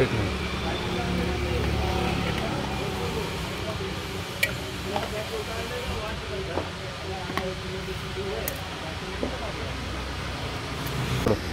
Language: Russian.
एक minute Thank